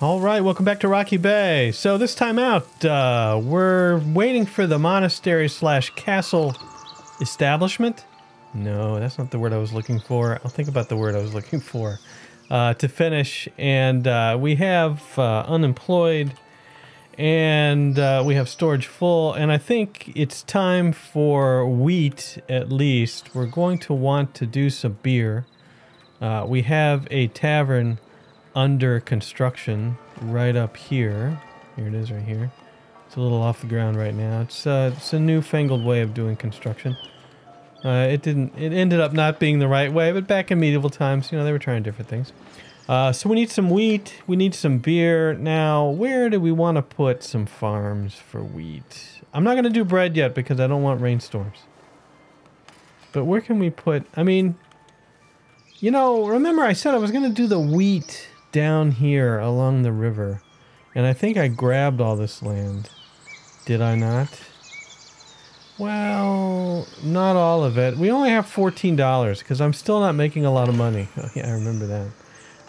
All right, welcome back to Rocky Bay. So this time out, uh, we're waiting for the monastery slash castle establishment. No, that's not the word I was looking for. I'll think about the word I was looking for uh, to finish. And uh, we have uh, unemployed and uh, we have storage full. And I think it's time for wheat at least. We're going to want to do some beer. Uh, we have a tavern under construction right up here. Here it is right here. It's a little off the ground right now. It's, uh, it's a newfangled way of doing construction. Uh, it didn't. It ended up not being the right way, but back in medieval times, you know, they were trying different things. Uh, so we need some wheat. We need some beer. Now, where do we want to put some farms for wheat? I'm not going to do bread yet because I don't want rainstorms. But where can we put? I mean, you know, remember I said I was going to do the wheat down here along the river. And I think I grabbed all this land. Did I not? Well, not all of it. We only have $14 because I'm still not making a lot of money. Oh, yeah, I remember that.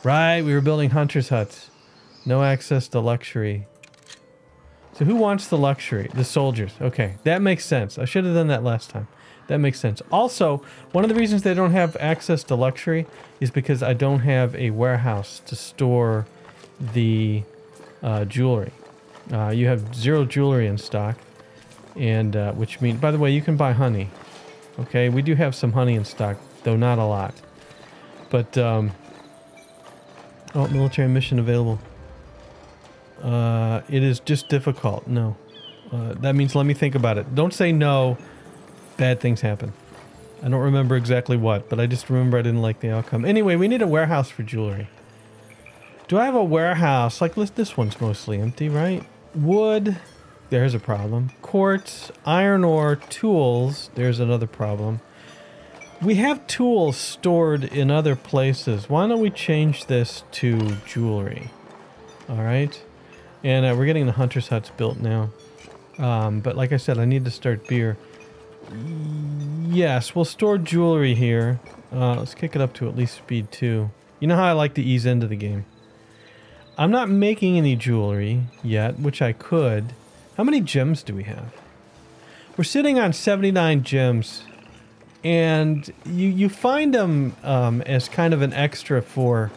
Right, we were building hunter's huts. No access to luxury. So who wants the luxury? The soldiers. Okay, that makes sense. I should have done that last time. That makes sense. Also, one of the reasons they don't have access to luxury is because I don't have a warehouse to store the uh, jewelry. Uh, you have zero jewelry in stock, and uh, which means, by the way, you can buy honey. Okay, we do have some honey in stock, though not a lot. But um, oh, military mission available. Uh, it is just difficult. No, uh, that means let me think about it. Don't say no bad things happen. I don't remember exactly what, but I just remember I didn't like the outcome. Anyway, we need a warehouse for jewelry. Do I have a warehouse? Like, this one's mostly empty, right? Wood, there's a problem. Quartz, iron ore, tools, there's another problem. We have tools stored in other places. Why don't we change this to jewelry? All right. And uh, we're getting the hunter's huts built now. Um, but like I said, I need to start beer. Yes, we'll store jewelry here. Uh, let's kick it up to at least speed 2. You know how I like to ease into the game. I'm not making any jewelry yet, which I could. How many gems do we have? We're sitting on 79 gems. And you, you find them um, as kind of an extra for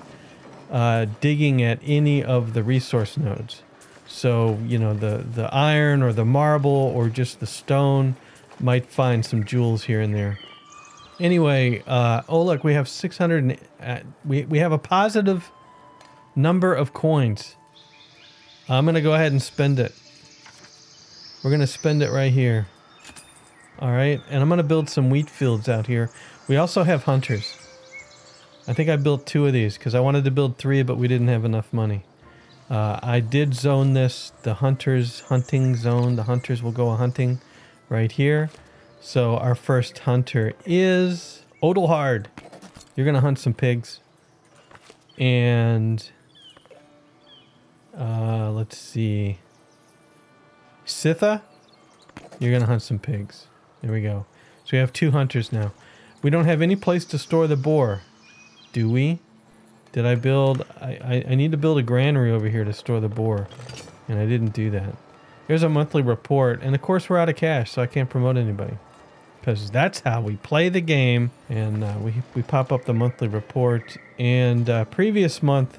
uh, digging at any of the resource nodes. So, you know, the, the iron or the marble or just the stone might find some jewels here and there. Anyway, uh, oh look, we have 600, uh, we, we have a positive number of coins. I'm going to go ahead and spend it. We're going to spend it right here. All right, and I'm going to build some wheat fields out here. We also have hunters. I think I built two of these because I wanted to build three, but we didn't have enough money. Uh, I did zone this, the hunters hunting zone. The hunters will go hunting right here. So our first hunter is Odelhard. You're going to hunt some pigs. And uh, let's see. Sitha, you're going to hunt some pigs. There we go. So we have two hunters now. We don't have any place to store the boar, do we? Did I build... I, I, I need to build a granary over here to store the boar. And I didn't do that. Here's a monthly report. And of course we're out of cash, so I can't promote anybody. Because that's how we play the game. And uh, we, we pop up the monthly report. And uh, previous month,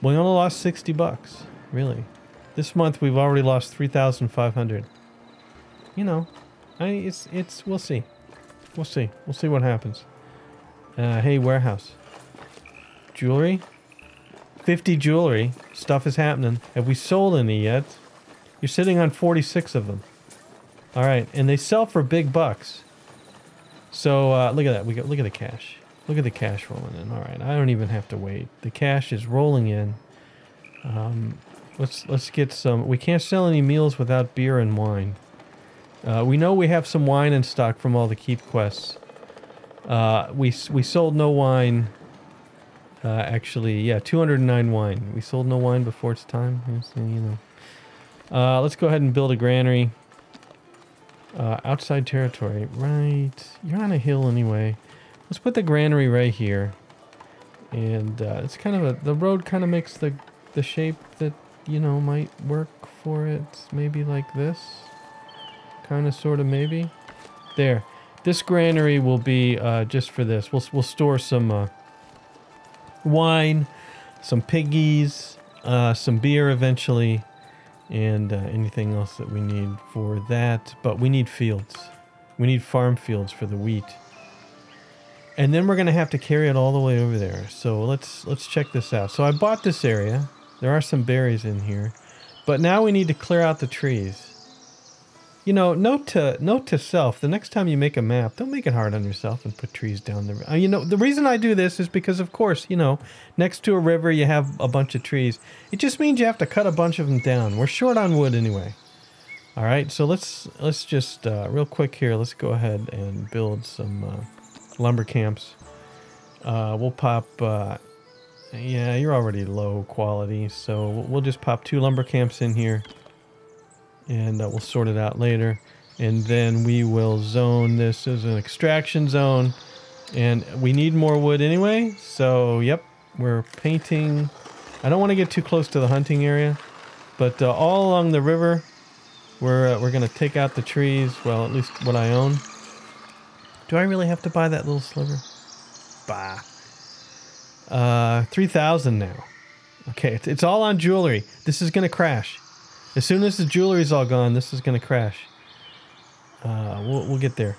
we only lost 60 bucks. Really. This month we've already lost 3,500. You know, I it's it's we'll see. We'll see. We'll see what happens. Uh, hey, warehouse. Jewelry? 50 jewelry. Stuff is happening. Have we sold any yet? You're sitting on 46 of them. All right, and they sell for big bucks. So uh, look at that. We got look at the cash. Look at the cash rolling in. All right, I don't even have to wait. The cash is rolling in. Um, let's let's get some. We can't sell any meals without beer and wine. Uh, we know we have some wine in stock from all the keep quests. Uh, we we sold no wine. Uh, actually, yeah, 209 wine. We sold no wine before its time. You know. Uh, let's go ahead and build a granary. Uh, outside territory, right? You're on a hill anyway. Let's put the granary right here. And uh, it's kind of a, the road kind of makes the the shape that, you know, might work for it. Maybe like this. Kind of, sort of, maybe. There. This granary will be uh, just for this. We'll, we'll store some uh, wine, some piggies, uh, some beer eventually, and uh, anything else that we need for that. But we need fields. We need farm fields for the wheat. And then we're going to have to carry it all the way over there. So let's let's check this out. So I bought this area. There are some berries in here. But now we need to clear out the trees. You know, note to note to self: the next time you make a map, don't make it hard on yourself and put trees down the. Uh, you know, the reason I do this is because, of course, you know, next to a river you have a bunch of trees. It just means you have to cut a bunch of them down. We're short on wood anyway. All right, so let's let's just uh, real quick here. Let's go ahead and build some uh, lumber camps. Uh, we'll pop. Uh, yeah, you're already low quality, so we'll just pop two lumber camps in here and uh, we'll sort it out later. And then we will zone this as an extraction zone. And we need more wood anyway. So, yep, we're painting. I don't want to get too close to the hunting area. But uh, all along the river, we're, uh, we're going to take out the trees. Well, at least what I own. Do I really have to buy that little sliver? Bah. Uh, 3,000 now. Okay, it's, it's all on jewelry. This is going to crash. As soon as the jewelry's all gone, this is going to crash. Uh, we'll, we'll get there.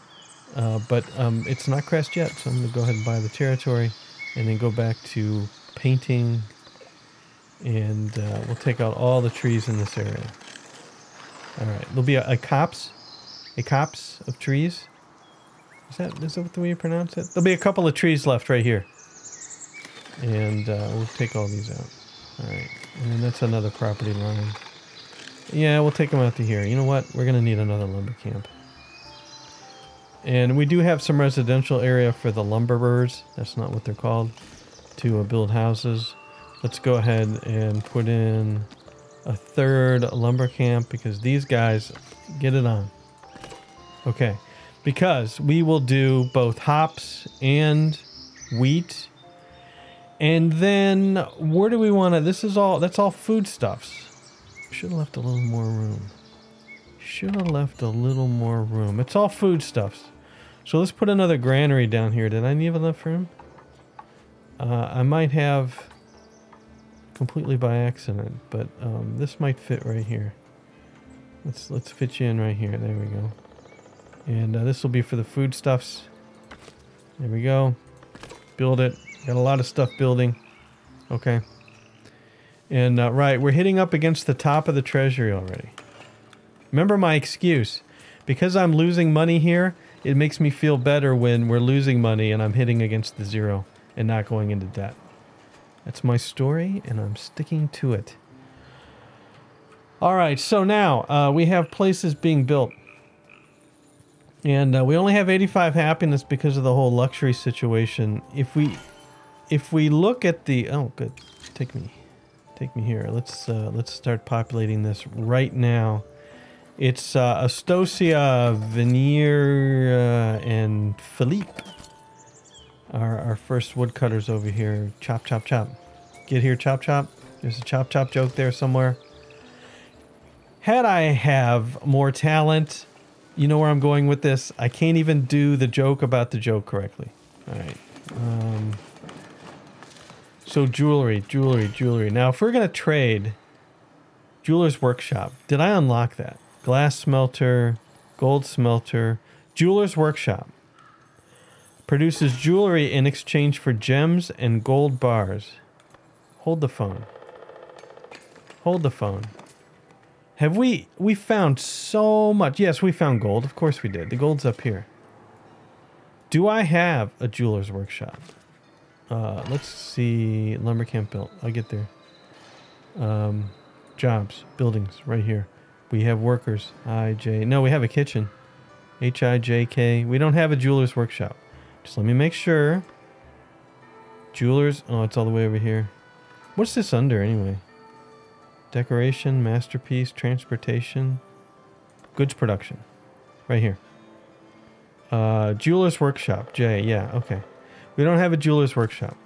Uh, but um, it's not crashed yet, so I'm going to go ahead and buy the territory and then go back to painting. And uh, we'll take out all the trees in this area. All right, there'll be a, a copse, a copse of trees. Is that is that the way you pronounce it? There'll be a couple of trees left right here, and uh, we'll take all these out. All right, and then that's another property line. Yeah, we'll take them out to here. You know what? We're going to need another lumber camp. And we do have some residential area for the lumberers. That's not what they're called. To uh, build houses. Let's go ahead and put in a third lumber camp because these guys get it on. Okay. Because we will do both hops and wheat. And then where do we want to? This is all, that's all foodstuffs. Should have left a little more room. Should have left a little more room. It's all foodstuffs. So let's put another granary down here. Did I leave enough room? Uh, I might have completely by accident, but um, this might fit right here. Let's let's fit you in right here. There we go. And uh, this will be for the foodstuffs. There we go. Build it. Got a lot of stuff building. Okay. And uh, right, we're hitting up against the top of the treasury already. Remember my excuse. Because I'm losing money here, it makes me feel better when we're losing money and I'm hitting against the zero and not going into debt. That's my story, and I'm sticking to it. All right, so now uh, we have places being built. And uh, we only have 85 happiness because of the whole luxury situation. If we if we look at the oh good, take me. Take me here. Let's uh, let's start populating this right now. It's uh, Astosia, Veneer, uh, and Philippe. Our, our first woodcutters over here. Chop, chop, chop. Get here, chop, chop. There's a chop, chop joke there somewhere. Had I have more talent, you know where I'm going with this. I can't even do the joke about the joke correctly. All right. Um, so jewelry, jewelry, jewelry. Now, if we're going to trade, jeweler's workshop. Did I unlock that? Glass smelter, gold smelter, jeweler's workshop. Produces jewelry in exchange for gems and gold bars. Hold the phone. Hold the phone. Have we we found so much? Yes, we found gold. Of course we did. The gold's up here. Do I have a jeweler's workshop? Uh, let's see. Lumber camp built. I'll get there. Um, jobs, buildings, right here. We have workers. I J. No, we have a kitchen. H I J K. We don't have a jeweler's workshop. Just let me make sure. Jewelers. Oh, it's all the way over here. What's this under anyway? Decoration, masterpiece, transportation, goods production. Right here. Uh, jeweler's workshop. J. Yeah. Okay. We don't have a jeweler's workshop.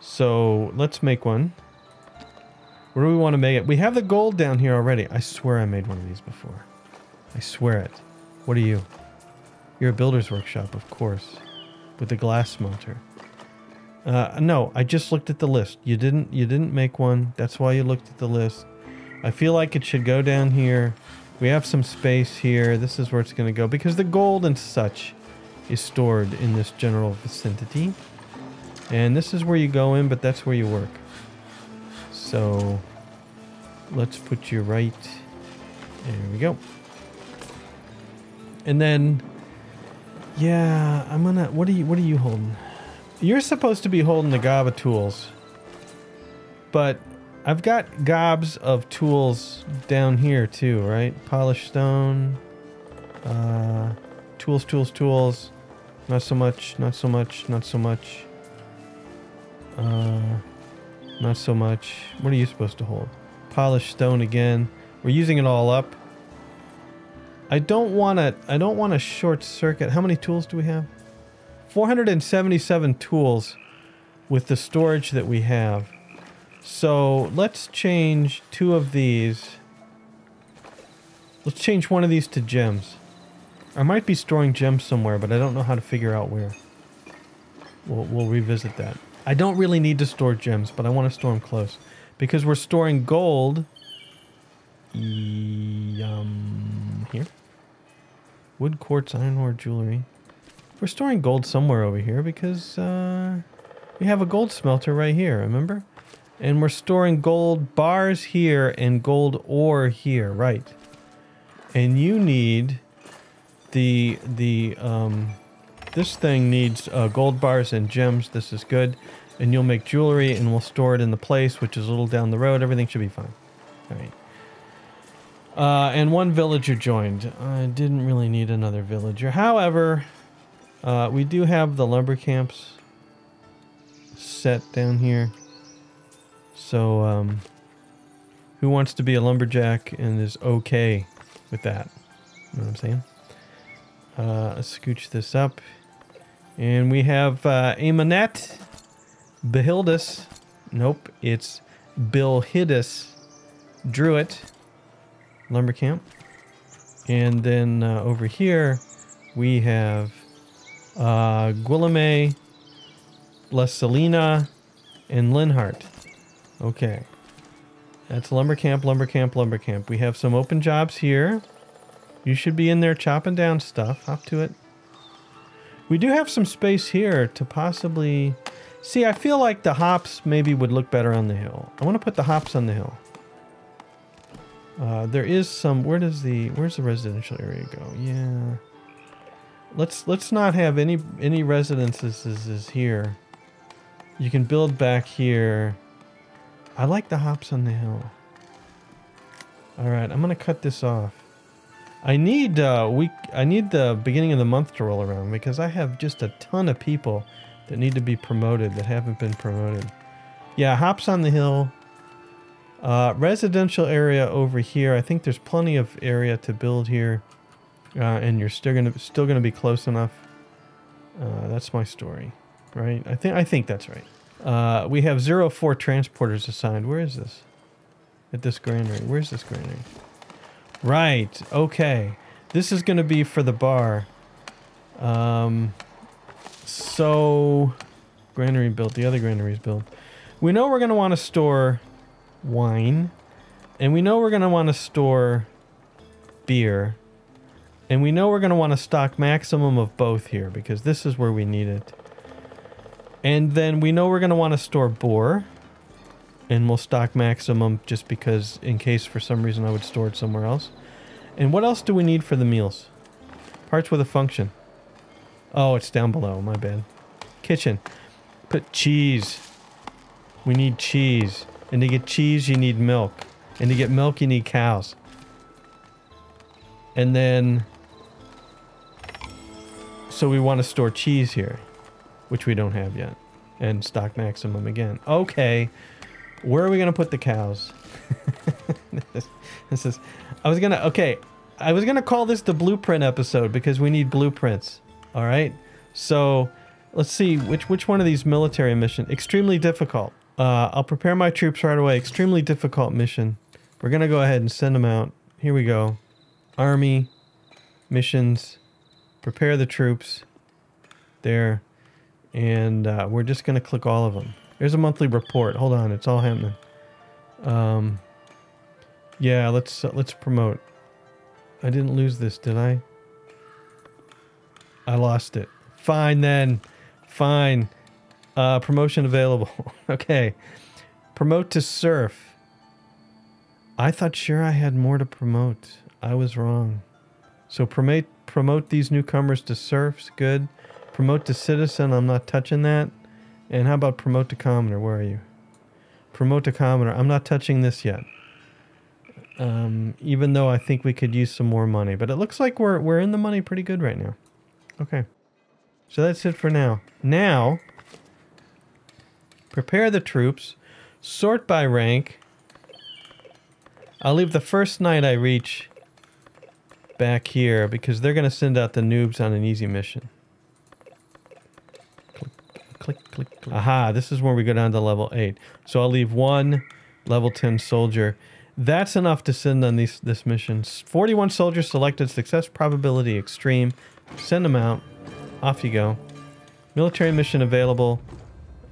So let's make one. Where do we want to make it? We have the gold down here already. I swear I made one of these before. I swear it. What are you? You're a builder's workshop, of course. With the glass smelter. Uh, no, I just looked at the list. You didn't you didn't make one. That's why you looked at the list. I feel like it should go down here. We have some space here. This is where it's going to go because the gold and such is stored in this general vicinity. And this is where you go in, but that's where you work. So let's put you right. There we go. And then, yeah, I'm gonna. What are you? What are you holding? You're supposed to be holding the gob of tools, but I've got gobs of tools down here too, right? Polished stone, uh, tools, tools, tools. Not so much. Not so much. Not so much. Uh, not so much. What are you supposed to hold? Polished stone again. We're using it all up. I don't want to. I don't want to short circuit. How many tools do we have? 477 tools with the storage that we have. So let's change two of these. Let's change one of these to gems. I might be storing gems somewhere, but I don't know how to figure out where. We'll, we'll revisit that. I don't really need to store gems, but I want to store them close. Because we're storing gold. Um, here. Wood, quartz, iron ore, jewelry. We're storing gold somewhere over here because uh, we have a gold smelter right here, remember? And we're storing gold bars here and gold ore here, right? And you need the the um, this thing needs uh, gold bars and gems. This is good. And you'll make jewelry and we'll store it in the place, which is a little down the road. Everything should be fine. All right. Uh, and one villager joined. I didn't really need another villager. However, uh, we do have the lumber camps set down here. So, um, who wants to be a lumberjack and is okay with that? You know what I'm saying? Uh, scooch this up. And we have uh, Amonette Behildus. Nope, it's Bilhidus Druid Lumber Camp. And then uh, over here, we have uh, Guillaume, Lesselina, and Linhart. Okay. That's lumber camp, lumber camp, lumber camp. We have some open jobs here. You should be in there chopping down stuff. Hop to it. We do have some space here to possibly... See, I feel like the hops maybe would look better on the hill. I want to put the hops on the hill. Uh, there is some... Where does the... Where's the residential area go? Yeah. Let's let's not have any any residences is, is here. You can build back here. I like the hops on the hill. All right, I'm gonna cut this off. I need uh, week. I need the beginning of the month to roll around because I have just a ton of people that need to be promoted that haven't been promoted. Yeah, hops on the hill. Uh, residential area over here. I think there's plenty of area to build here, uh, and you're still gonna still gonna be close enough. Uh, that's my story, right? I think I think that's right. Uh, we have zero four transporters assigned. Where is this? At this granary. Where's this granary? Right. Okay. This is going to be for the bar. Um, so, granary built. The other granary's built. We know we're going to want to store wine. And we know we're going to want to store beer. And we know we're going to want to stock maximum of both here because this is where we need it. And then we know we're going to want to store boar. And we'll stock maximum just because in case for some reason I would store it somewhere else. And what else do we need for the meals? Parts with a function. Oh, it's down below. My bad. Kitchen. Put cheese. We need cheese. And to get cheese, you need milk. And to get milk, you need cows. And then... So we want to store cheese here. Which we don't have yet. And stock maximum again. Okay. Where are we going to put the cows? this, this is... I was going to... Okay. I was to call this the blueprint episode because we need blueprints. All right. So let's see which which one of these military mission extremely difficult. Uh, I'll prepare my troops right away. Extremely difficult mission. We're going to go ahead and send them out. Here we go. Army, missions, prepare the troops. There. And uh, we're just going to click all of them. There's a monthly report. Hold on. It's all happening. Um, yeah, let's uh, let's promote. I didn't lose this, did I? I lost it. Fine then. Fine. Uh, promotion available. okay. Promote to serf. I thought sure I had more to promote. I was wrong. So promote promote these newcomers to serfs. Good. Promote to citizen. I'm not touching that. And how about promote to commoner? Where are you? Promote to commoner. I'm not touching this yet. Um, even though I think we could use some more money, but it looks like we're we're in the money pretty good right now. Okay. So that's it for now. Now, prepare the troops, sort by rank. I'll leave the first knight I reach back here because they're going to send out the noobs on an easy mission. Click, click, click. Aha, this is where we go down to level 8. So I'll leave one level 10 soldier. That's enough to send on these this mission. 41 soldiers selected, success probability extreme. Send them out. Off you go. Military mission available.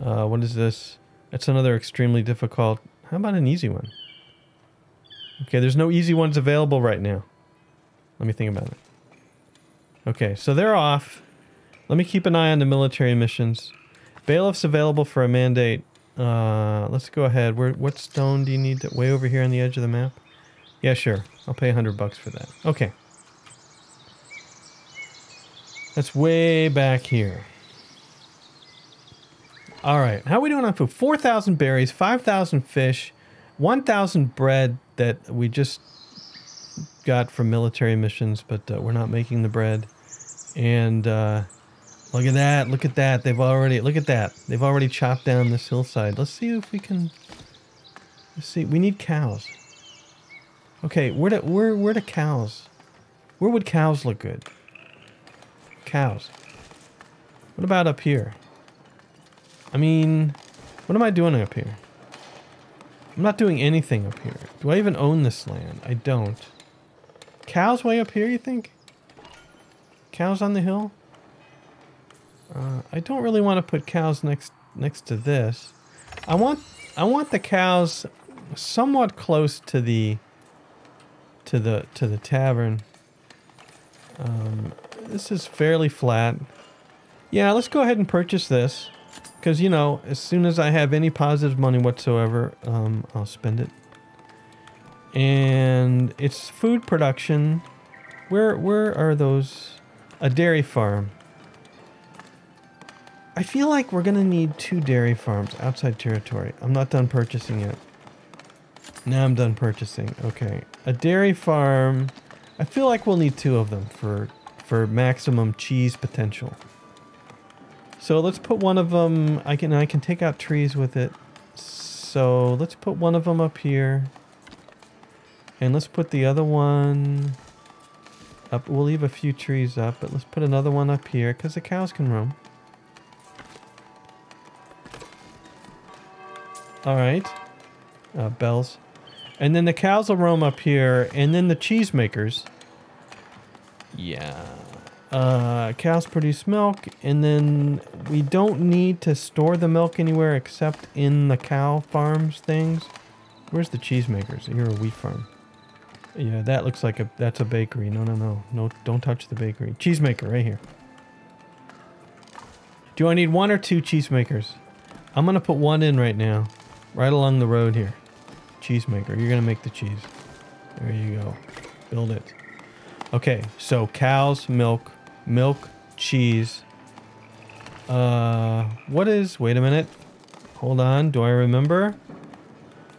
Uh, what is this? It's another extremely difficult. How about an easy one? Okay, there's no easy ones available right now. Let me think about it. Okay, so they're off. Let me keep an eye on the military missions. Bailiff's available for a mandate. Uh, let's go ahead. Where? What stone do you need? To, way over here on the edge of the map? Yeah, sure. I'll pay a hundred bucks for that. Okay. That's way back here. All right. How are we doing on food? 4,000 berries, 5,000 fish, 1,000 bread that we just got from military missions, but uh, we're not making the bread. And uh, look at that. Look at that. They've already, look at that. They've already chopped down this hillside. Let's see if we can, let's see. We need cows. Okay, where do, where, where do cows? Where would cows look good? cows. What about up here? I mean, what am I doing up here? I'm not doing anything up here. Do I even own this land? I don't. Cows way up here, you think? Cows on the hill? Uh, I don't really want to put cows next next to this. I want I want the cows somewhat close to the to the to the tavern. Um, this is fairly flat. Yeah, let's go ahead and purchase this. Because, you know, as soon as I have any positive money whatsoever, um, I'll spend it. And it's food production. Where, where are those? A dairy farm. I feel like we're going to need two dairy farms outside territory. I'm not done purchasing yet. Now I'm done purchasing. Okay. A dairy farm. I feel like we'll need two of them for for maximum cheese potential. So let's put one of them, I can, I can take out trees with it. So let's put one of them up here. And let's put the other one up. We'll leave a few trees up, but let's put another one up here because the cows can roam. All right. Uh, bells. And then the cows will roam up here, and then the cheesemakers yeah. Uh, cows produce milk, and then we don't need to store the milk anywhere except in the cow farms things. Where's the cheesemakers? You're a wheat farm. Yeah, that looks like a that's a bakery. No, no, no, no! Don't touch the bakery. Cheesemaker right here. Do I need one or two cheesemakers? I'm gonna put one in right now, right along the road here. Cheesemaker, you're gonna make the cheese. There you go. Build it. Okay, so cows, milk, milk, cheese. Uh, what is, wait a minute. Hold on, do I remember?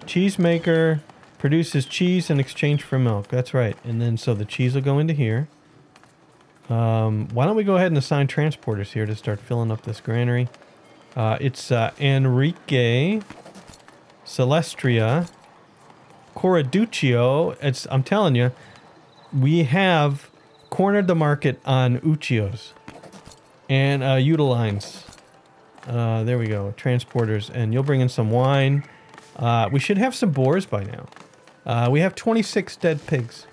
Cheesemaker produces cheese in exchange for milk. That's right. And then, so the cheese will go into here. Um, why don't we go ahead and assign transporters here to start filling up this granary. Uh, it's uh, Enrique, Celestria, Coraduccio. It's, I'm telling you, we have cornered the market on Uchios and uh, Utilines. Uh, there we go. Transporters. And you'll bring in some wine. Uh, we should have some boars by now. Uh, we have 26 dead pigs.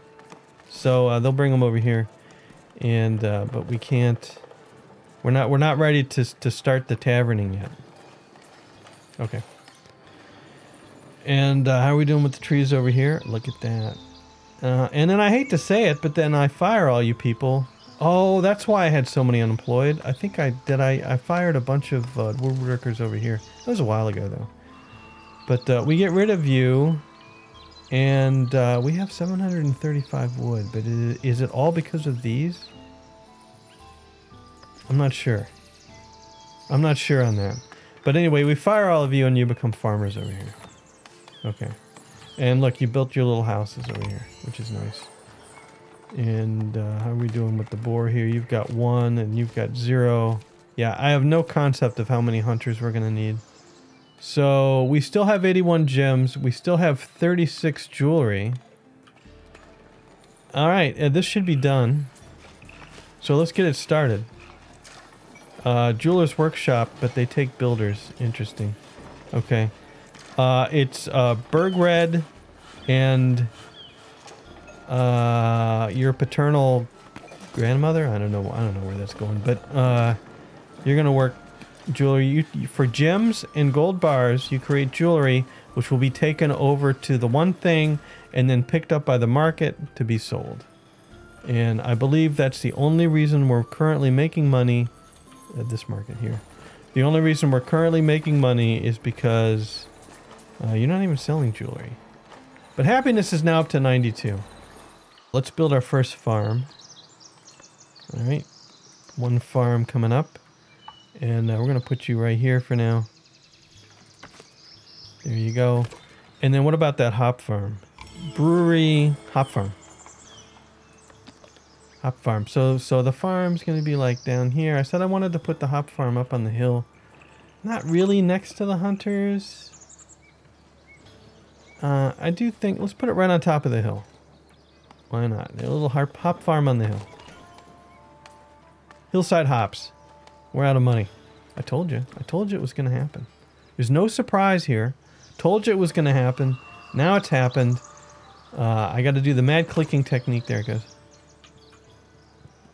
So uh, they'll bring them over here. And, uh, but we can't, we're not, we're not ready to, to start the taverning yet. Okay. And uh, how are we doing with the trees over here? Look at that. Uh, and then I hate to say it, but then I fire all you people. Oh, that's why I had so many unemployed. I think I did. I, I fired a bunch of uh, woodworkers over here. That was a while ago, though. But uh, we get rid of you, and uh, we have 735 wood. But is, is it all because of these? I'm not sure. I'm not sure on that. But anyway, we fire all of you, and you become farmers over here. Okay. And look, you built your little houses over here, which is nice. And uh, how are we doing with the boar here? You've got one and you've got zero. Yeah, I have no concept of how many hunters we're going to need. So we still have 81 gems. We still have 36 jewelry. All right, uh, this should be done. So let's get it started. Uh, jeweler's workshop, but they take builders. Interesting. Okay. Uh, it's uh, Berg Red and uh, your paternal grandmother. I don't know. I don't know where that's going, but uh, you're gonna work jewelry you, for gems and gold bars. You create jewelry, which will be taken over to the one thing and then picked up by the market to be sold. And I believe that's the only reason we're currently making money at this market here. The only reason we're currently making money is because uh, you're not even selling jewelry. But happiness is now up to 92. Let's build our first farm. All right. One farm coming up. And uh, we're going to put you right here for now. There you go. And then what about that hop farm? Brewery hop farm. Hop farm. So so the farm's going to be like down here. I said I wanted to put the hop farm up on the hill. Not really next to the hunters. Uh, I do think, let's put it right on top of the hill. Why not? A little hop, farm on the hill. Hillside hops. We're out of money. I told you. I told you it was going to happen. There's no surprise here. Told you it was going to happen. Now it's happened. Uh, I got to do the mad clicking technique. There it goes.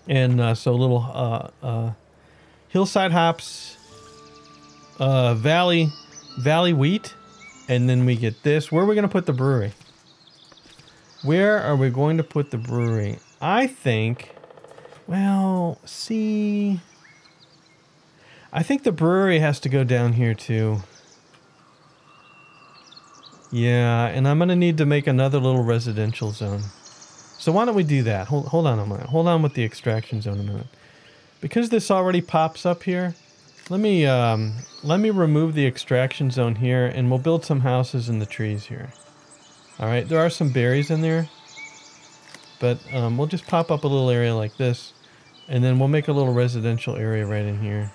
And uh, so little uh, uh hillside hops, uh, valley, valley wheat. And then we get this. Where are we going to put the brewery? Where are we going to put the brewery? I think, well, see, I think the brewery has to go down here too. Yeah, and I'm going to need to make another little residential zone. So why don't we do that? Hold, hold on a minute. Hold on with the extraction zone a minute. Because this already pops up here, let me um, let me remove the extraction zone here and we'll build some houses in the trees here. All right, there are some berries in there, but um, we'll just pop up a little area like this and then we'll make a little residential area right in here.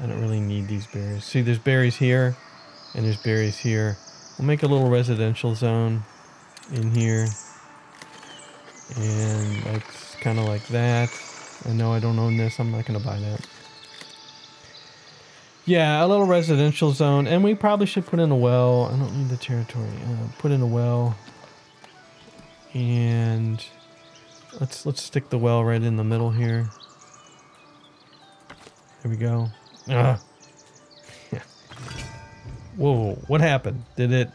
I don't really need these berries. See, there's berries here and there's berries here. We'll make a little residential zone in here and that's kind of like that. I know I don't own this. I'm not going to buy that. Yeah, a little residential zone, and we probably should put in a well. I don't need the territory. Uh, put in a well, and let's let's stick the well right in the middle here. There we go. Ah. Whoa! What happened? Did it?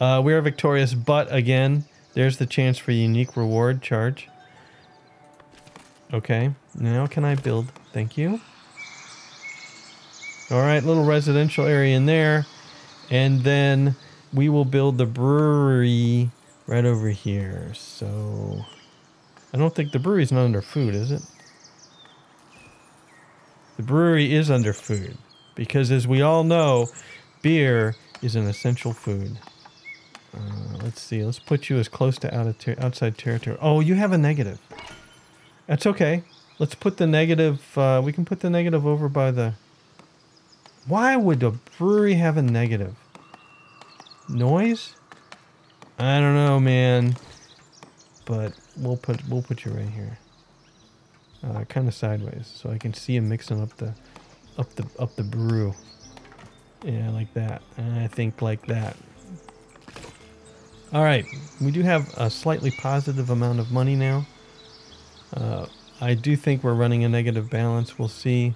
Uh, we are victorious, but again, there's the chance for unique reward charge. Okay, now can I build? Thank you. All right, little residential area in there. And then we will build the brewery right over here. So I don't think the brewery's not under food, is it? The brewery is under food because as we all know, beer is an essential food. Uh, let's see. Let's put you as close to out ter outside territory. Oh, you have a negative. That's okay. Let's put the negative. Uh, we can put the negative over by the why would a brewery have a negative? Noise? I don't know, man. But we'll put we'll put you right here. Uh, kind of sideways, so I can see him mixing up the up the up the brew. Yeah, like that. And I think like that. All right, we do have a slightly positive amount of money now. Uh, I do think we're running a negative balance. We'll see.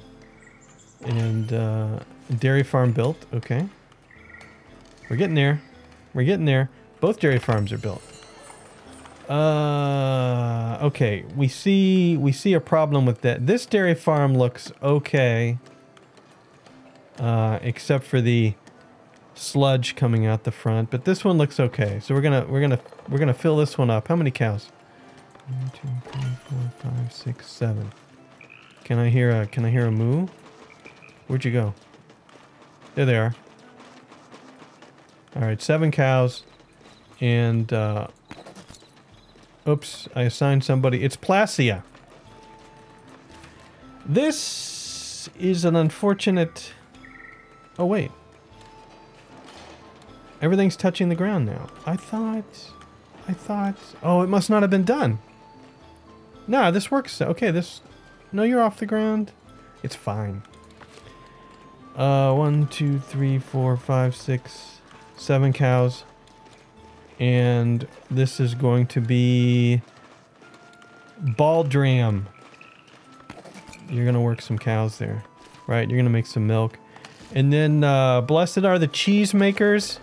And uh, dairy farm built. Okay. We're getting there. We're getting there. Both dairy farms are built. Uh, okay. We see we see a problem with that. This dairy farm looks okay. Uh, except for the sludge coming out the front, but this one looks okay. So we're gonna we're gonna we're gonna fill this one up. How many cows? One, two, three, four, five, six, seven. Can I hear a can I hear a moo? Where'd you go? There they are. All right, seven cows, and uh, oops, I assigned somebody. It's Placia. This is an unfortunate. Oh wait. Everything's touching the ground now. I thought... I thought... Oh, it must not have been done. Nah, this works. Okay, this... No, you're off the ground. It's fine. Uh, one, two, three, four, five, six, seven cows. And this is going to be... Baldram. You're going to work some cows there. Right, you're going to make some milk. And then, uh, blessed are the cheesemakers.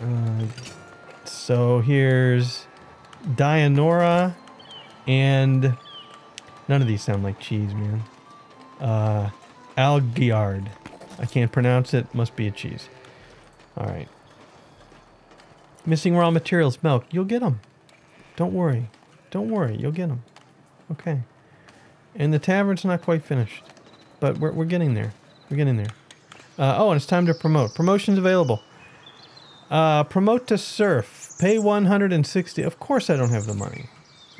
Uh, so here's Dianora and none of these sound like cheese, man. Uh, Algiard. I can't pronounce it. Must be a cheese. All right. Missing raw materials, milk. You'll get them. Don't worry. Don't worry. You'll get them. Okay. And the tavern's not quite finished, but we're, we're getting there. We're getting there. Uh, oh, and it's time to promote. Promotions available. Uh, promote to serf. Pay 160. Of course I don't have the money.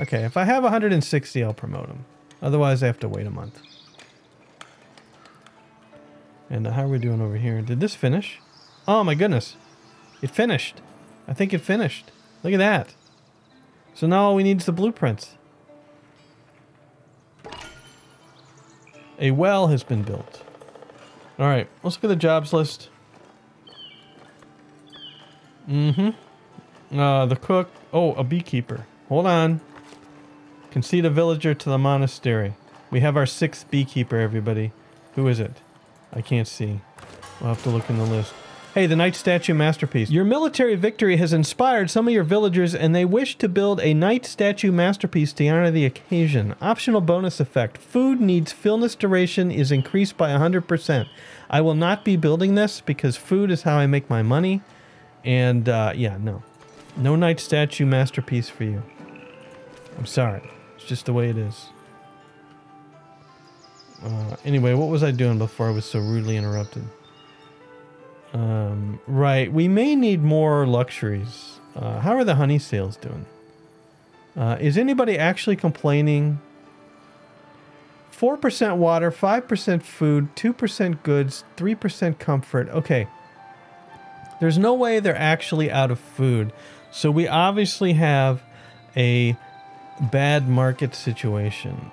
Okay, if I have 160, I'll promote him. Otherwise, I have to wait a month. And uh, how are we doing over here? Did this finish? Oh my goodness. It finished. I think it finished. Look at that. So now all we need is the blueprints. A well has been built. All right, let's look at the jobs list. Mm-hmm. Uh, the cook. Oh, a beekeeper. Hold on. Concede a villager to the monastery. We have our sixth beekeeper, everybody. Who is it? I can't see. I'll have to look in the list. Hey, the Knight Statue Masterpiece. Your military victory has inspired some of your villagers and they wish to build a Knight Statue Masterpiece to honor the occasion. Optional bonus effect. Food needs fillness duration is increased by 100%. I will not be building this because food is how I make my money. And uh, yeah, no. No Knight Statue Masterpiece for you. I'm sorry. It's just the way it is. Uh, anyway, what was I doing before I was so rudely interrupted? Um, right, we may need more luxuries. Uh, how are the honey sales doing? Uh, is anybody actually complaining? 4% water, 5% food, 2% goods, 3% comfort. Okay. There's no way they're actually out of food. So we obviously have a bad market situation.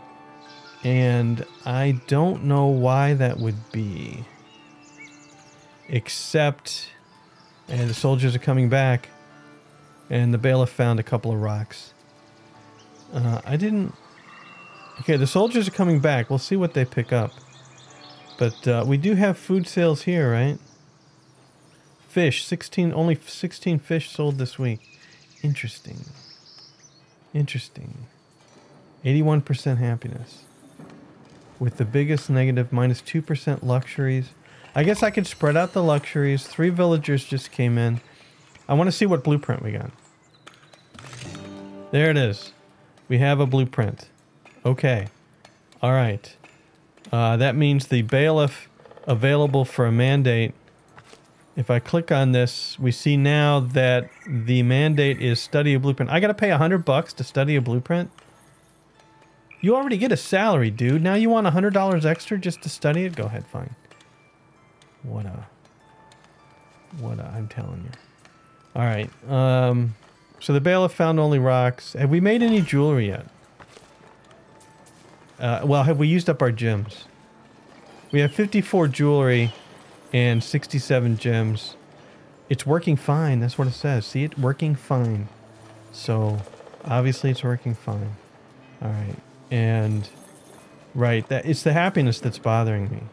And I don't know why that would be. Except, and the soldiers are coming back, and the bailiff found a couple of rocks. Uh, I didn't. Okay, the soldiers are coming back. We'll see what they pick up. But uh, we do have food sales here, right? Fish, 16, only 16 fish sold this week. Interesting. Interesting. 81% happiness. With the biggest negative, minus 2% luxuries. I guess I could spread out the luxuries. Three villagers just came in. I want to see what blueprint we got. There it is. We have a blueprint. Okay. All right. Uh, that means the bailiff available for a mandate. If I click on this, we see now that the mandate is study a blueprint. I got to pay a hundred bucks to study a blueprint. You already get a salary, dude. Now you want a hundred dollars extra just to study it? Go ahead, fine. What a... What a... I'm telling you. Alright, um... So the bailiff found only rocks. Have we made any jewelry yet? Uh, well, have we used up our gems? We have 54 jewelry and 67 gems. It's working fine. That's what it says. See it working fine. So obviously it's working fine. All right. And right, that it's the happiness that's bothering me.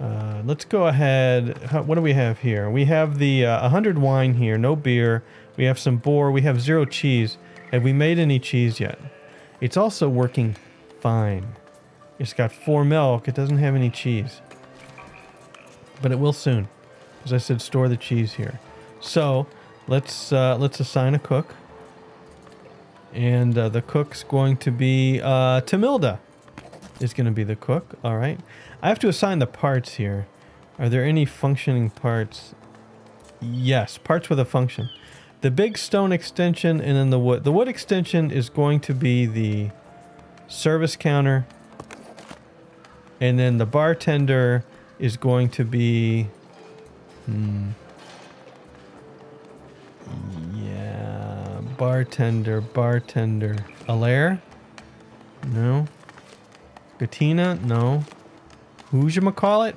Uh, let's go ahead. How, what do we have here? We have the uh, 100 wine here, no beer. We have some boar. We have zero cheese. Have we made any cheese yet? It's also working fine. It's got four milk. It doesn't have any cheese. But it will soon. As I said, store the cheese here. So let's uh, let's assign a cook. And uh, the cook's going to be uh, Tamilda is going to be the cook. All right. I have to assign the parts here. Are there any functioning parts? Yes, parts with a function. The big stone extension and then the wood. The wood extension is going to be the service counter. And then the bartender is going to be... Hmm. Yeah, bartender, bartender. Alaire? No. Bettina? No. Who's you call it?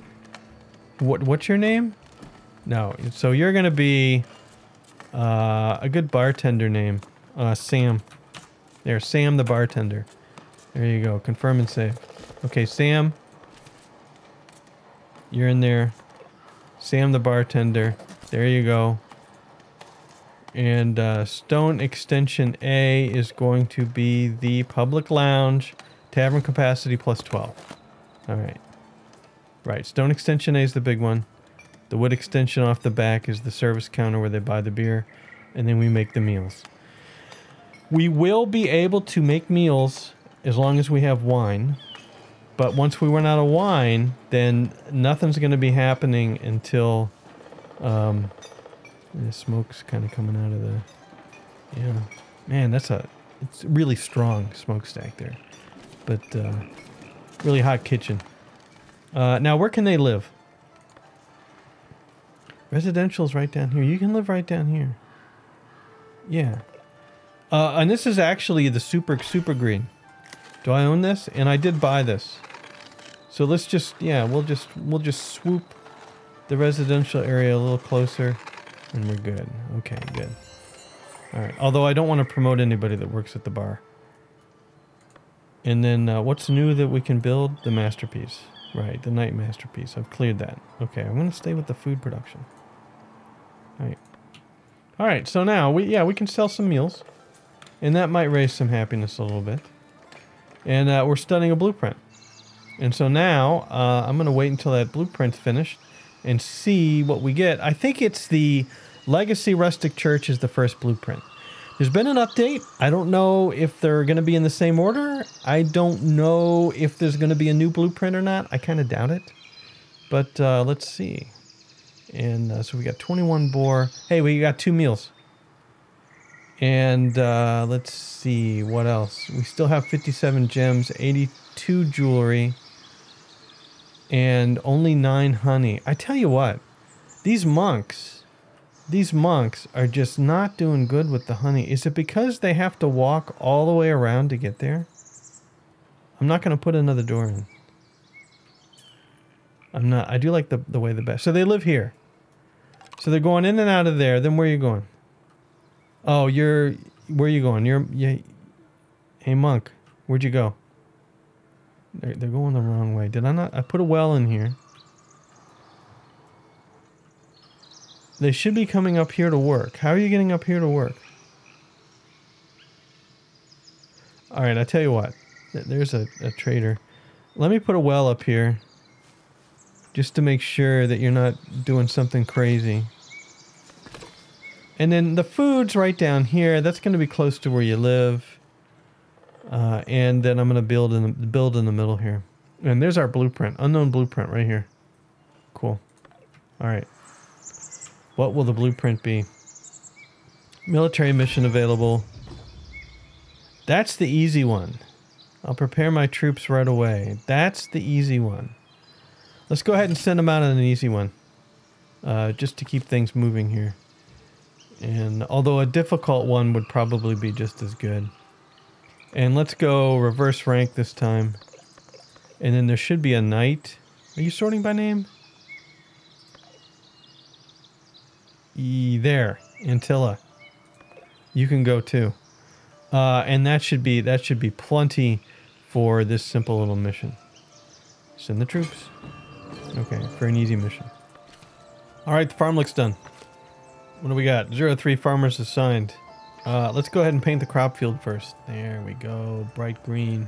What what's your name? No. So you're gonna be uh, a good bartender name. Uh, Sam. There, Sam the bartender. There you go. Confirm and save. Okay, Sam. You're in there. Sam the bartender. There you go. And uh, Stone Extension A is going to be the public lounge. Tavern capacity plus 12. All right. Right. Stone Extension A is the big one. The wood extension off the back is the service counter where they buy the beer. And then we make the meals. We will be able to make meals as long as we have wine. But once we run out of wine, then nothing's going to be happening until um, the smoke's kind of coming out of the. Yeah, man, that's a it's really strong smokestack there, but uh, really hot kitchen. Uh, now, where can they live? Residential's right down here. You can live right down here. Yeah. Uh, and this is actually the super super green. Do I own this? And I did buy this. So let's just yeah, we'll just we'll just swoop the residential area a little closer and we're good. Okay, good. All right. Although I don't want to promote anybody that works at the bar. And then uh, what's new that we can build? The masterpiece. Right, the night masterpiece. I've cleared that. Okay, I'm to stay with the food production. All right. All right, so now we yeah, we can sell some meals. And that might raise some happiness a little bit. And uh, we're studying a blueprint. And so now uh, I'm going to wait until that blueprint's finished and see what we get. I think it's the Legacy Rustic Church is the first blueprint. There's been an update. I don't know if they're going to be in the same order. I don't know if there's going to be a new blueprint or not. I kind of doubt it. But uh, let's see. And uh, so we got 21 boar. Hey, we got two meals. And uh, let's see what else. We still have 57 gems, 82 jewelry, and only nine honey. I tell you what, these monks these monks are just not doing good with the honey. Is it because they have to walk all the way around to get there? I'm not going to put another door in. I'm not. I do like the, the way the best. So they live here. So they're going in and out of there. Then where are you going? Oh, you're. Where are you going? You're. Yeah. Hey, monk. Where'd you go? They're, they're going the wrong way. Did I not? I put a well in here. They should be coming up here to work. How are you getting up here to work? All right, I tell you what. There's a, a trader. Let me put a well up here just to make sure that you're not doing something crazy. And then the food's right down here. That's going to be close to where you live. Uh, and then I'm going to build in the, build in the middle here. And there's our blueprint, unknown blueprint right here. Cool. All right. What will the blueprint be? Military mission available. That's the easy one. I'll prepare my troops right away. That's the easy one. Let's go ahead and send them out on an easy one. Uh, just to keep things moving here. And although a difficult one would probably be just as good. And let's go reverse rank this time. And then there should be a knight. Are you sorting by name? E there, Antilla. You can go too. Uh, and that should be that should be plenty for this simple little mission. Send the troops. Okay, for an easy mission. All right, the farm looks done. What do we got? Zero three farmers assigned. Uh, let's go ahead and paint the crop field first. There we go, bright green.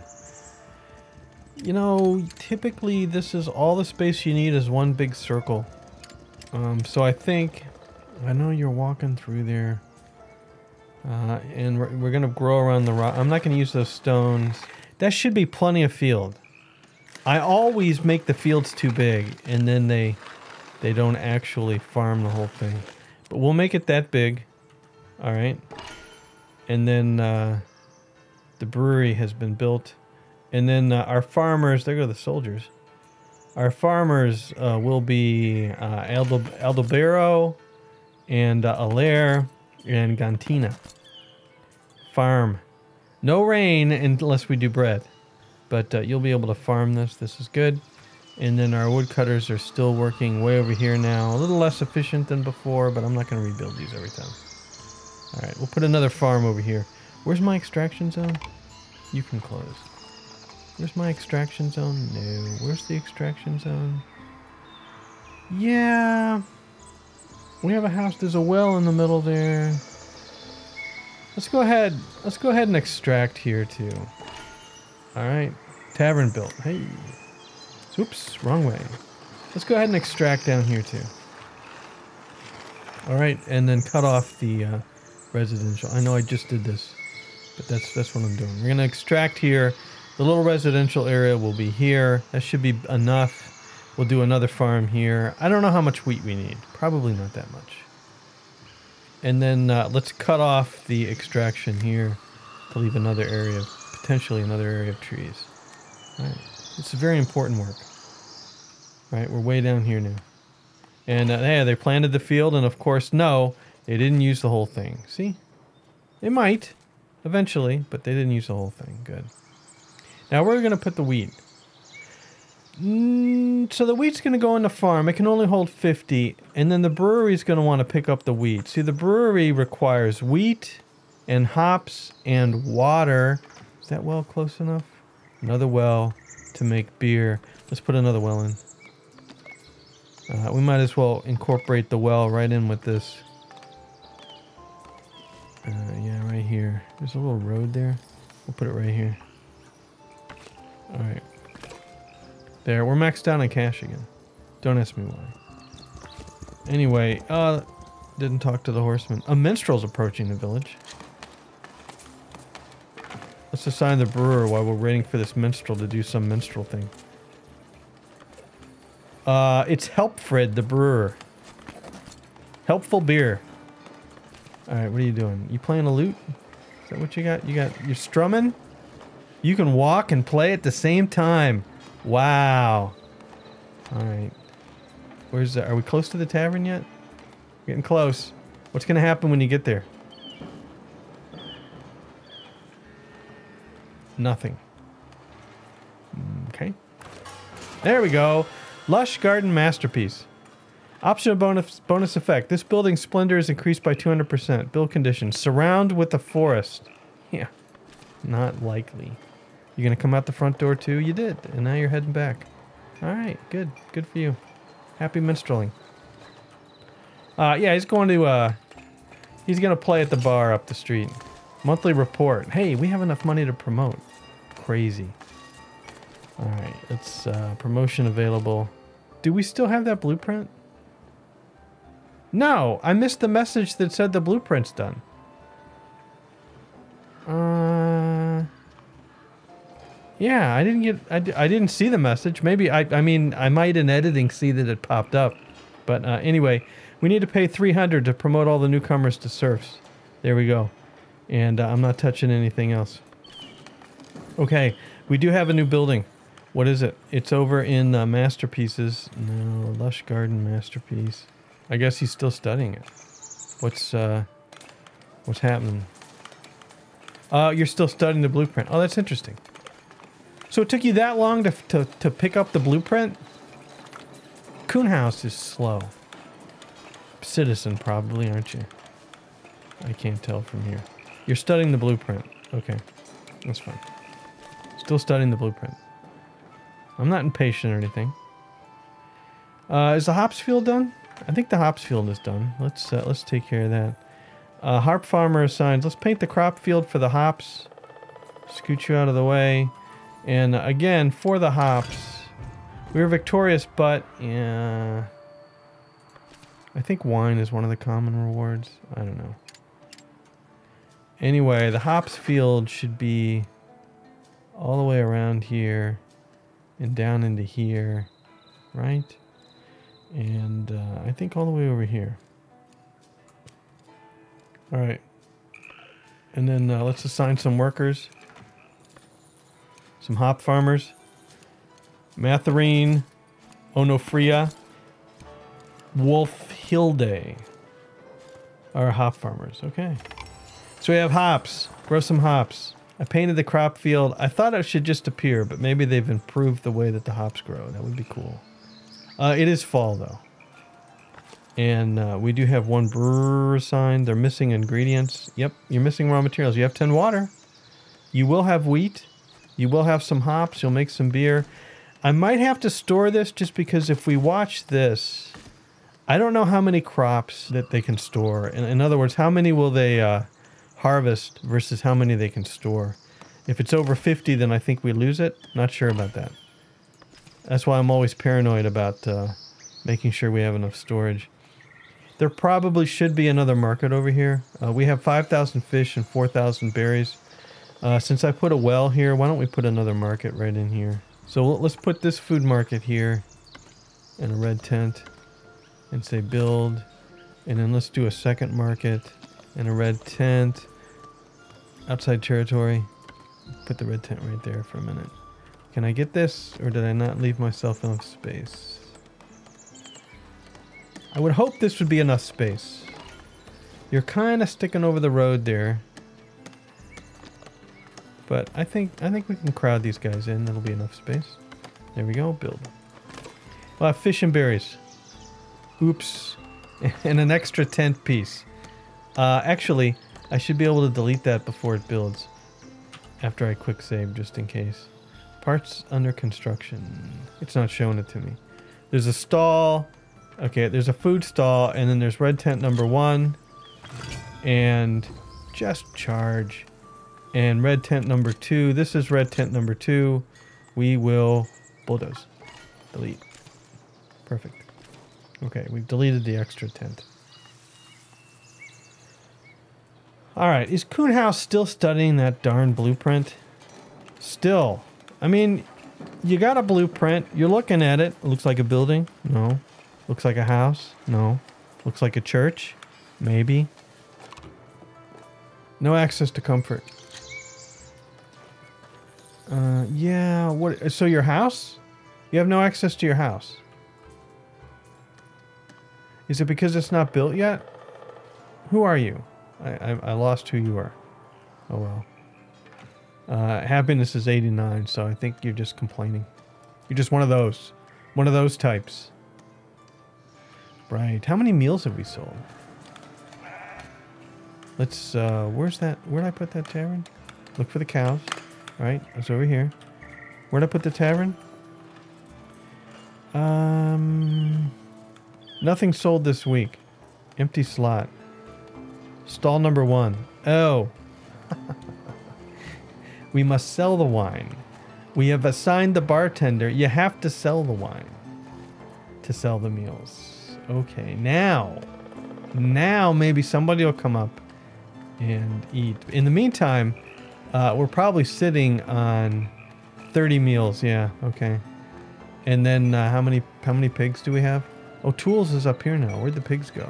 You know, typically this is all the space you need is one big circle. Um, so I think, I know you're walking through there. Uh, and we're, we're going to grow around the rock. I'm not going to use those stones. That should be plenty of field. I always make the fields too big and then they they don't actually farm the whole thing. But we'll make it that big. All right. And then uh, the brewery has been built. And then uh, our farmers, there go the soldiers. Our farmers uh, will be uh, Aldobero and uh, Alaire and Gantina. Farm. No rain unless we do bread. But uh, you'll be able to farm this. This is good. And then our woodcutters are still working way over here now. A little less efficient than before, but I'm not going to rebuild these every time. All right, we'll put another farm over here. Where's my extraction zone? You can close. Where's my extraction zone? No. Where's the extraction zone? Yeah. We have a house. There's a well in the middle there. Let's go ahead. Let's go ahead and extract here too. All right. Tavern built. Hey. Oops, wrong way. Let's go ahead and extract down here too. All right, and then cut off the uh, residential. I know I just did this, but that's that's what I'm doing. We're gonna extract here. The little residential area will be here. That should be enough. We'll do another farm here. I don't know how much wheat we need. Probably not that much. And then uh, let's cut off the extraction here to leave another area, potentially another area of trees. All right. It's very important work. All right, we're way down here now. And uh, yeah, they planted the field, and of course, no, they didn't use the whole thing. See? They might, eventually, but they didn't use the whole thing. Good. Now we're going to put the wheat. Mm, so the wheat's going to go in the farm. It can only hold 50, and then the brewery's going to want to pick up the wheat. See, the brewery requires wheat and hops and water. Is that well close enough? Another well to make beer. Let's put another well in. Uh, we might as well incorporate the well right in with this. Uh, yeah, right here. There's a little road there. We'll put it right here. Alright. There, we're maxed out on cash again. Don't ask me why. Anyway, uh, didn't talk to the horseman. A minstrel's approaching the village. Let's assign the brewer while we're waiting for this minstrel to do some minstrel thing. Uh, it's Helpfred, the brewer. Helpful beer. Alright, what are you doing? You playing a lute? Is that what you got? You got, you're strumming? You can walk and play at the same time. Wow. Alright. Where's the, are we close to the tavern yet? Getting close. What's gonna happen when you get there? Nothing. Mm, okay. There we go. Lush Garden Masterpiece. Optional bonus bonus effect. This building's splendor is increased by 200%. Build condition. Surround with the forest. Yeah. Not likely. You're gonna come out the front door too? You did. And now you're heading back. Alright, good. Good for you. Happy minstreling. Uh, yeah, he's going to, uh, he's gonna play at the bar up the street. Monthly report. Hey, we have enough money to promote. Crazy. Alright, it's uh, promotion available. Do we still have that blueprint? No, I missed the message that said the blueprint's done. Uh, yeah, I didn't get, I, I didn't see the message. Maybe, I, I mean, I might in editing see that it popped up. But uh, anyway, we need to pay 300 to promote all the newcomers to serfs. There we go and uh, I'm not touching anything else. Okay, we do have a new building. What is it? It's over in uh, Masterpieces. No, Lush Garden Masterpiece. I guess he's still studying it. What's, uh, what's happening? Uh, you're still studying the blueprint. Oh, that's interesting. So it took you that long to, to, to pick up the blueprint? Coonhouse is slow. Citizen, probably, aren't you? I can't tell from here. You're studying the blueprint. Okay, that's fine. Still studying the blueprint. I'm not impatient or anything. Uh, is the hops field done? I think the hops field is done. Let's uh, let's take care of that. Uh, harp farmer assigns. Let's paint the crop field for the hops. Scoot you out of the way. And again, for the hops, we were victorious, but yeah, I think wine is one of the common rewards. I don't know. Anyway, the hops field should be all the way around here and down into here, right? And uh, I think all the way over here. All right. And then uh, let's assign some workers. Some hop farmers. Matharine, Onofria, Wolf Hilde are hop farmers. Okay. So we have hops. Grow some hops. I painted the crop field. I thought it should just appear, but maybe they've improved the way that the hops grow. That would be cool. Uh, it is fall, though. And uh, we do have one brewer assigned. They're missing ingredients. Yep, you're missing raw materials. You have 10 water. You will have wheat. You will have some hops. You'll make some beer. I might have to store this just because if we watch this, I don't know how many crops that they can store. In, in other words, how many will they... Uh, harvest versus how many they can store. If it's over 50, then I think we lose it. Not sure about that. That's why I'm always paranoid about uh, making sure we have enough storage. There probably should be another market over here. Uh, we have 5,000 fish and 4,000 berries. Uh, since I put a well here, why don't we put another market right in here? So let's put this food market here and a red tent and say build. And then let's do a second market and a red tent outside territory. Put the red tent right there for a minute. Can I get this, or did I not leave myself enough space? I would hope this would be enough space. You're kind of sticking over the road there. But I think I think we can crowd these guys in. That'll be enough space. There we go. Build. We'll have fish and berries. Oops. and an extra tent piece. Uh, actually, I should be able to delete that before it builds. After I quick save, just in case. Parts under construction. It's not showing it to me. There's a stall. Okay, there's a food stall, and then there's red tent number one. And just charge. And red tent number two. This is red tent number two. We will bulldoze. Delete. Perfect. Okay, we've deleted the extra tent. All right, is Coonhouse still studying that darn blueprint? Still. I mean, you got a blueprint. You're looking at it. Looks like a building. No. Looks like a house. No. Looks like a church. Maybe. No access to comfort. Uh, yeah. What? So your house? You have no access to your house. Is it because it's not built yet? Who are you? I, I, I lost who you are. Oh well. Uh, happiness is 89, so I think you're just complaining. You're just one of those. One of those types. Right. How many meals have we sold? Let's, uh, where's that? Where'd I put that tavern? Look for the cows. Right. It's over here. Where'd I put the tavern? Um, nothing sold this week. Empty slot. Stall number one. Oh. we must sell the wine. We have assigned the bartender. You have to sell the wine to sell the meals. Okay, now, now maybe somebody will come up and eat. In the meantime, uh, we're probably sitting on 30 meals. Yeah, okay. And then uh, how many how many pigs do we have? Oh, tools is up here now. Where'd the pigs go?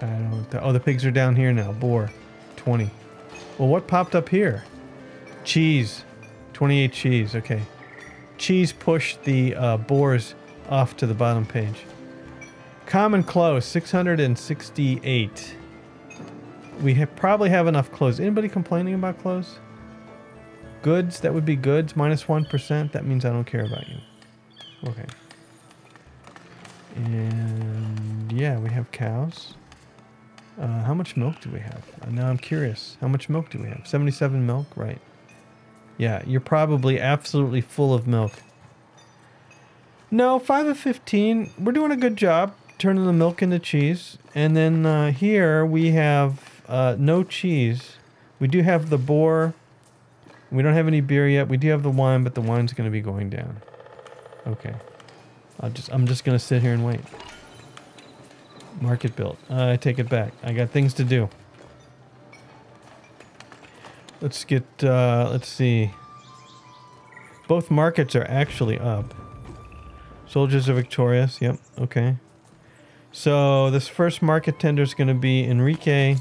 I don't. Oh, the pigs are down here now. Boar, 20. Well, what popped up here? Cheese, 28 cheese. Okay. Cheese pushed the uh, boars off to the bottom page. Common clothes, 668. We have probably have enough clothes. Anybody complaining about clothes? goods. That would be goods. Minus 1. That means I don't care about you. Okay. And yeah, we have cows. Uh, how much milk do we have? Uh, now I'm curious. How much milk do we have? 77 milk? Right. Yeah, you're probably absolutely full of milk. No, 5 of 15. We're doing a good job turning the milk into cheese. And then uh, here we have uh, no cheese. We do have the boar. We don't have any beer yet. We do have the wine, but the wine's going to be going down. Okay. I'll just I'm just going to sit here and wait. Market built. Uh, I take it back. I got things to do. Let's get, uh, let's see. Both markets are actually up. Soldiers are victorious. Yep. Okay. So this first market tender is going to be Enrique.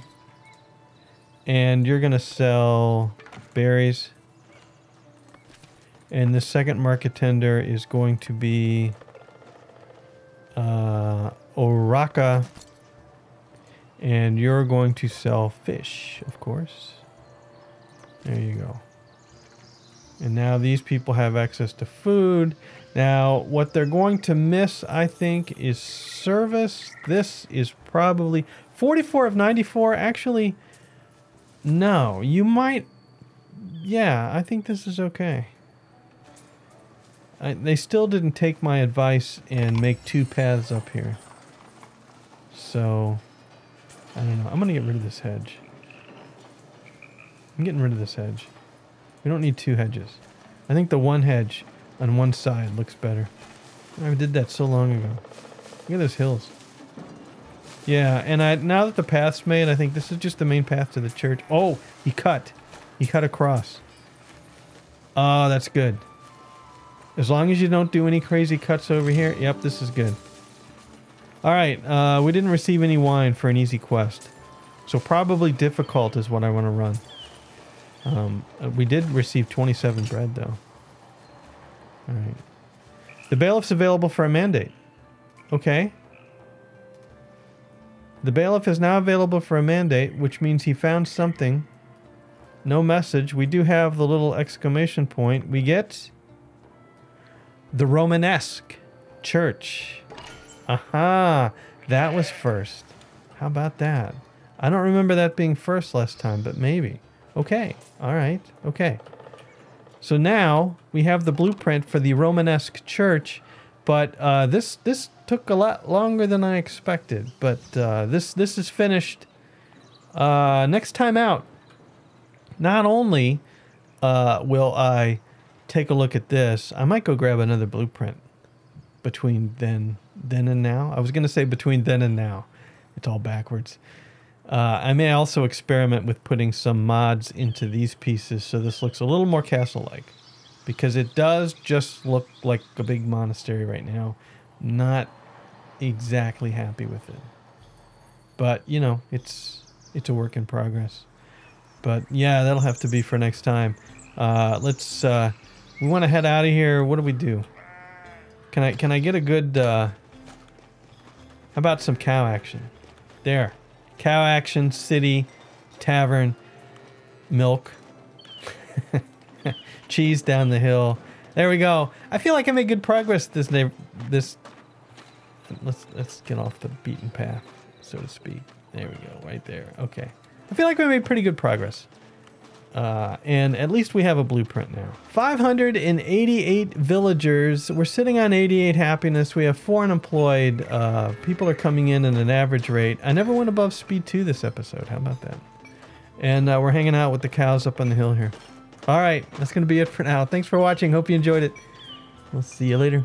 And you're going to sell berries. And the second market tender is going to be uh, Oraka. And you're going to sell fish, of course. There you go. And now these people have access to food. Now, what they're going to miss, I think, is service. This is probably 44 of 94. Actually, no. You might... Yeah, I think this is okay. I, they still didn't take my advice and make two paths up here. So, I don't know. I'm going to get rid of this hedge. I'm getting rid of this hedge. We don't need two hedges. I think the one hedge on one side looks better. I did that so long ago. Look at those hills. Yeah, and I now that the path's made, I think this is just the main path to the church. Oh, he cut. He cut across. Oh, that's good. As long as you don't do any crazy cuts over here. Yep, this is good. All right, uh, we didn't receive any wine for an easy quest. So probably difficult is what I want to run. Um, uh, we did receive 27 bread, though. All right. The bailiff's available for a mandate. Okay. The bailiff is now available for a mandate, which means he found something. No message. We do have the little exclamation point. We get the Romanesque church. Aha! That was first. How about that? I don't remember that being first last time, but maybe. Okay. All right. Okay. So now we have the blueprint for the Romanesque church, but uh, this this took a lot longer than I expected. But uh, this this is finished. Uh, next time out, not only uh, will I take a look at this, I might go grab another blueprint between then then and now. I was gonna say between then and now. It's all backwards. Uh, I may also experiment with putting some mods into these pieces so this looks a little more castle-like. Because it does just look like a big monastery right now. Not exactly happy with it. But, you know, it's it's a work in progress. But yeah, that'll have to be for next time. Uh, let's, uh, we want to head out of here. What do we do? Can I, can I get a good, uh, how about some cow action? There. Cow Action City Tavern Milk. Cheese down the hill. There we go. I feel like I made good progress this day. This. Let's let's get off the beaten path, so to speak. There we go, right there. Okay. I feel like we made pretty good progress. Uh, and at least we have a blueprint now. 588 villagers. We're sitting on 88 happiness. We have four unemployed. Uh, people are coming in at an average rate. I never went above speed two this episode. How about that? And uh, we're hanging out with the cows up on the hill here. All right, that's going to be it for now. Thanks for watching. Hope you enjoyed it. We'll see you later.